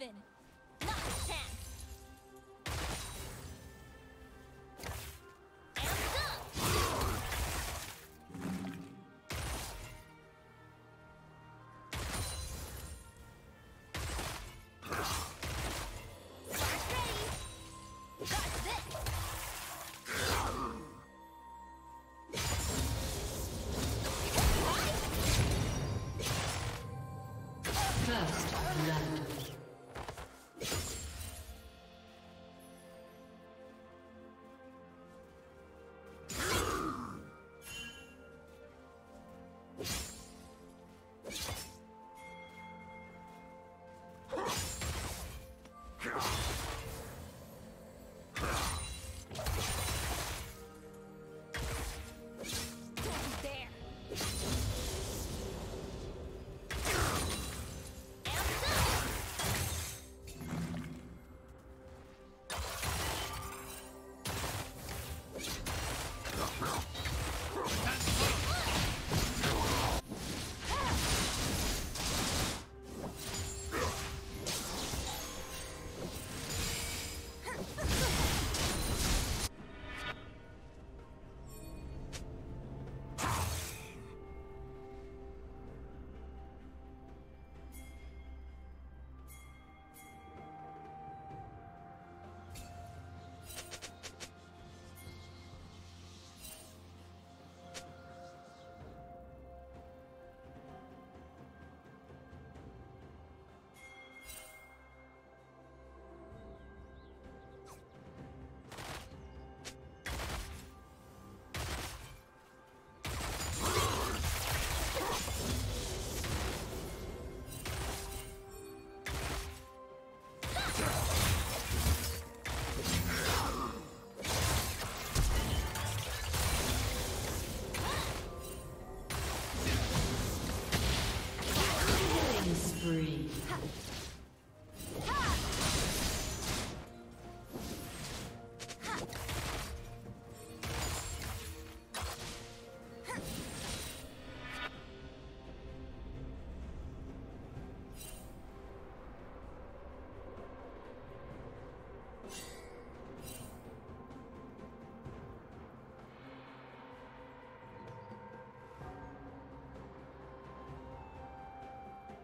Nothing.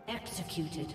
Executed.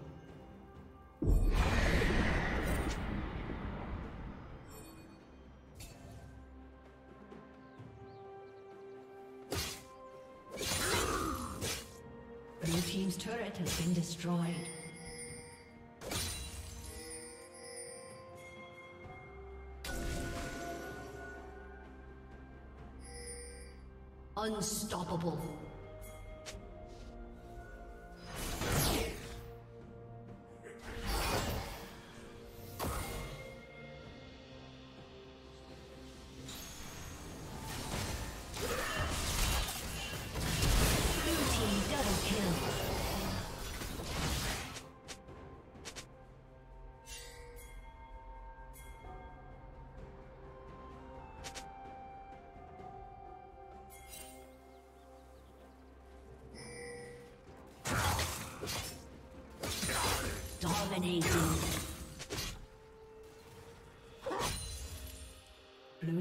Destroyed. Unstoppable.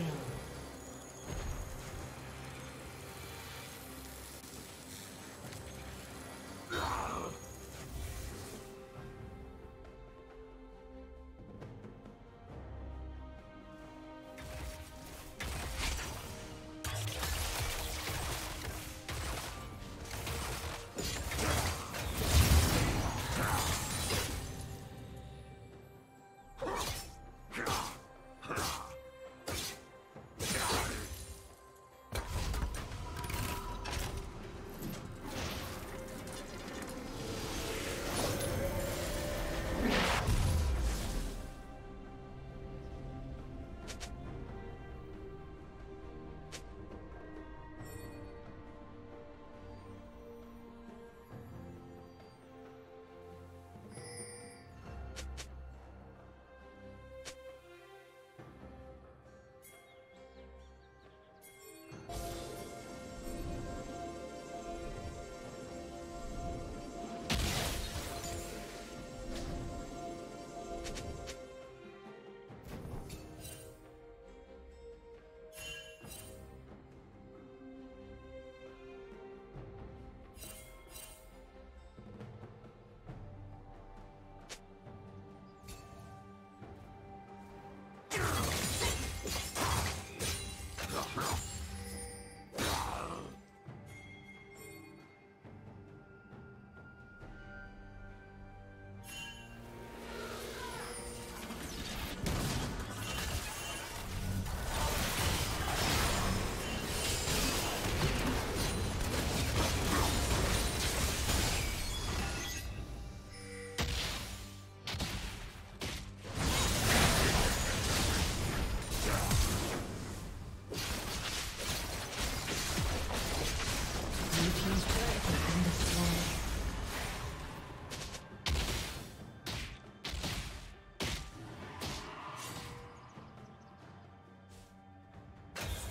Kill.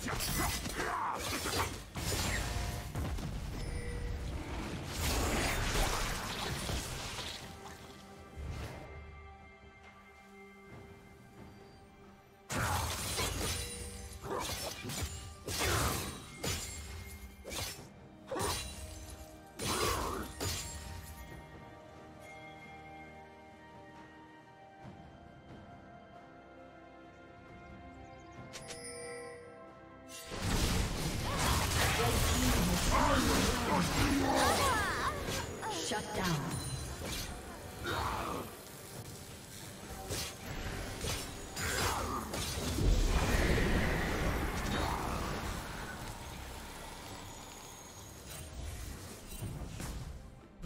Down.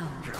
Down.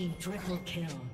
Team triple kill.